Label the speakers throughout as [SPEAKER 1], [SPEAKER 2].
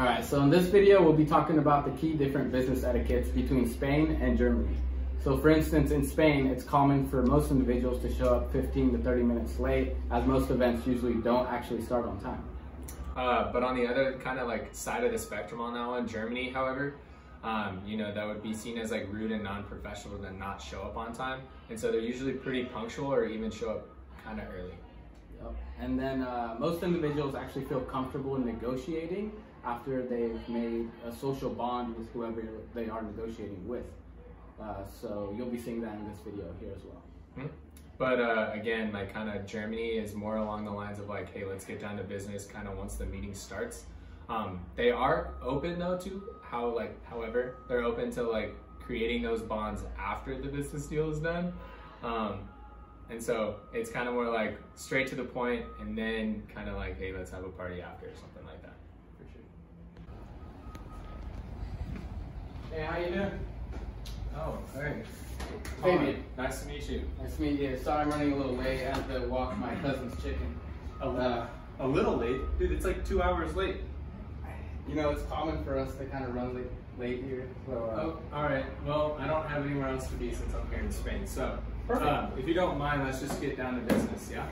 [SPEAKER 1] All right, so in this video, we'll be talking about the key different business etiquettes between Spain and Germany. So for instance, in Spain, it's common for most individuals to show up 15 to 30 minutes late, as most events usually don't actually start on time.
[SPEAKER 2] Uh, but on the other kind of like side of the spectrum on that one, Germany, however, um, you know, that would be seen as like rude and non-professional to not show up on time. And so they're usually pretty punctual or even show up kind of early.
[SPEAKER 1] Yep. And then uh, most individuals actually feel comfortable in negotiating after they've made a social bond with whoever they are negotiating with. Uh, so you'll be seeing that in this video here as well.
[SPEAKER 2] Hmm? But uh, again, like kind of Germany is more along the lines of like, hey, let's get down to business kind of once the meeting starts. Um, they are open though to how like, however, they're open to like creating those bonds after the business deal is done. Um, and so it's kind of more like straight to the point and then kind of like, hey, let's have a party after or something like that.
[SPEAKER 1] Hey, how you doing?
[SPEAKER 2] Oh, hey.
[SPEAKER 1] Fabian.
[SPEAKER 2] Nice to meet you.
[SPEAKER 1] Nice to meet you. Sorry I'm running a little late. I had to walk my cousin's chicken.
[SPEAKER 3] A, a little late? Dude, it's like two hours late.
[SPEAKER 1] You know, it's common for us to kind of run late, late here. So, uh,
[SPEAKER 3] Oh, all right. Well, I don't have anywhere else to be since I'm here in Spain. So, uh, if you don't mind, let's just get down to business, yeah?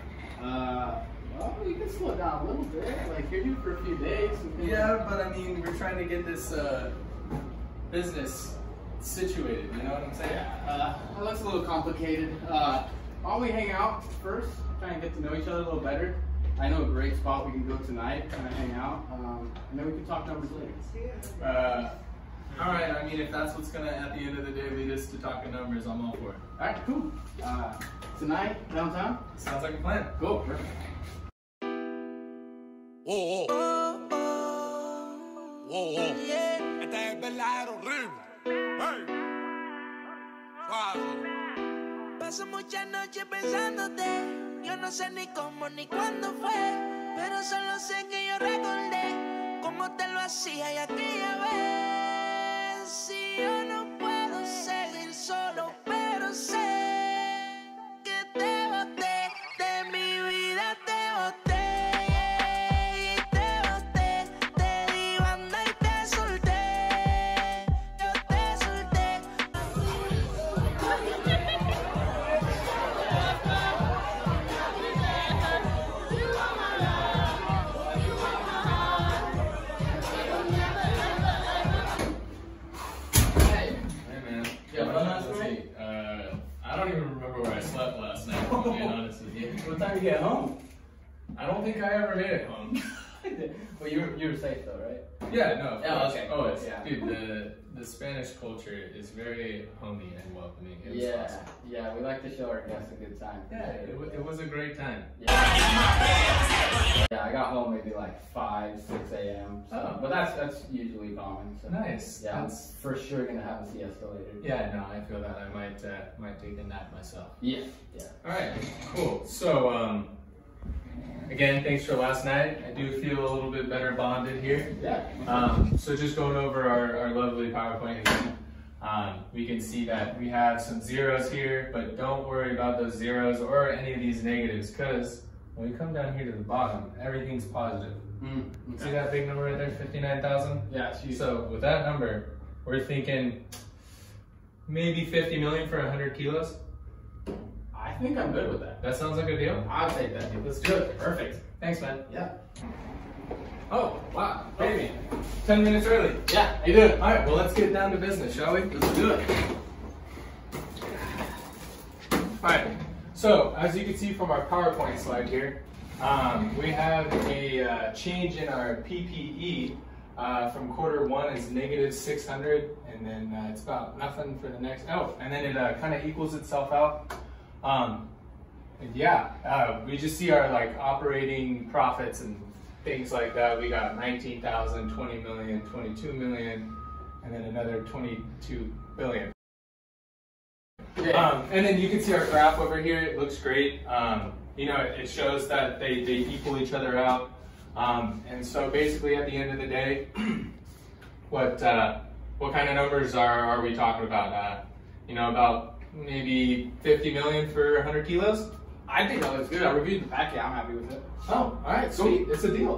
[SPEAKER 1] uh, well, you can slow down a little bit. Like, you're here for a few days.
[SPEAKER 3] Yeah, but I mean, we're trying to get this uh, business situated. You know what I'm saying?
[SPEAKER 1] Yeah, uh, that looks a little complicated. Uh, while we hang out first, try and get to know each other a little better. I know a great spot we can go tonight, kind of hang out, um, and then we can talk numbers later.
[SPEAKER 3] Uh, all right. I mean, if that's what's gonna, at the end of the day, lead us to talking numbers, I'm all for it.
[SPEAKER 1] All right, cool. Uh, tonight, downtown?
[SPEAKER 3] Sounds like a plan.
[SPEAKER 1] Go, perfect.
[SPEAKER 4] Oh, oh. Oh, oh. El verdadero horrible. Hey. Suave.
[SPEAKER 5] Paso muchas noches pensándote. Yo no sé ni cómo ni cuándo fue. Pero solo sé que yo recordé cómo te lo hacía y aquella vez. Si yo no
[SPEAKER 1] last
[SPEAKER 3] I'm being honest with you.
[SPEAKER 1] what time you get home?
[SPEAKER 3] I don't think I ever made it home.
[SPEAKER 1] well, you were, you were safe though, right?
[SPEAKER 3] Yeah, no,
[SPEAKER 1] Oh,
[SPEAKER 3] course.
[SPEAKER 1] okay,
[SPEAKER 3] Oh, it's,
[SPEAKER 1] yeah.
[SPEAKER 3] dude, the the Spanish culture is very homey and welcoming. It
[SPEAKER 1] Yeah,
[SPEAKER 3] awesome.
[SPEAKER 1] yeah, we like to show our guests a good time.
[SPEAKER 3] Yeah, it, it was a great time.
[SPEAKER 1] Yeah. Got home maybe like 5, 6 a.m. So,
[SPEAKER 3] Oh.
[SPEAKER 1] But that's that's usually common. So.
[SPEAKER 3] Nice.
[SPEAKER 1] Yeah,
[SPEAKER 3] That's-
[SPEAKER 1] I'm for sure gonna have a siesta later.
[SPEAKER 3] Yeah, no, I feel that I might uh, might take a nap myself.
[SPEAKER 1] Yeah, yeah.
[SPEAKER 3] All right, cool. So, um, again, thanks for last night. I do feel a little bit better bonded here.
[SPEAKER 1] Yeah.
[SPEAKER 3] Um, so just going over our, our lovely PowerPoint again, um, we can see that we have some zeros here, but don't worry about those zeros or any of these negatives because when we come down here to the bottom, everything's positive.
[SPEAKER 1] Mm,
[SPEAKER 3] See that big number right there, 59,000?
[SPEAKER 1] Yeah.
[SPEAKER 3] So with that number, we're thinking maybe 50 million for 100 kilos.
[SPEAKER 1] I think I'm good with that.
[SPEAKER 3] That sounds like a deal.
[SPEAKER 1] I'll take that. deal.
[SPEAKER 3] Let's do it.
[SPEAKER 1] Perfect.
[SPEAKER 3] Thanks, man.
[SPEAKER 1] Yeah.
[SPEAKER 3] Oh, wow. Baby. 10 minutes early.
[SPEAKER 1] Yeah. How you doing?
[SPEAKER 3] All right, well, let's get down to business, shall we?
[SPEAKER 1] Let's do it.
[SPEAKER 3] All right. So, as you can see from our PowerPoint slide here, um, we have a uh, change in our PPE uh, from quarter one is negative 600, and then uh, it's about nothing for the next. Oh, and then it uh, kind of equals itself out. Um, yeah, uh, we just see our like operating profits and things like that. We got 19,000, 20 million, 22 million, and then another 22 billion.
[SPEAKER 1] Yeah.
[SPEAKER 3] Um, and then you can see our graph over here. It looks great. Um, you know, it, it shows that they, they equal each other out. Um, and so basically, at the end of the day, what uh, what kind of numbers are, are we talking about? Uh, you know, about maybe 50 million for 100 kilos?
[SPEAKER 1] I think that looks good. I reviewed the packet. I'm happy with it.
[SPEAKER 3] Oh, all right, sweet. It's a deal.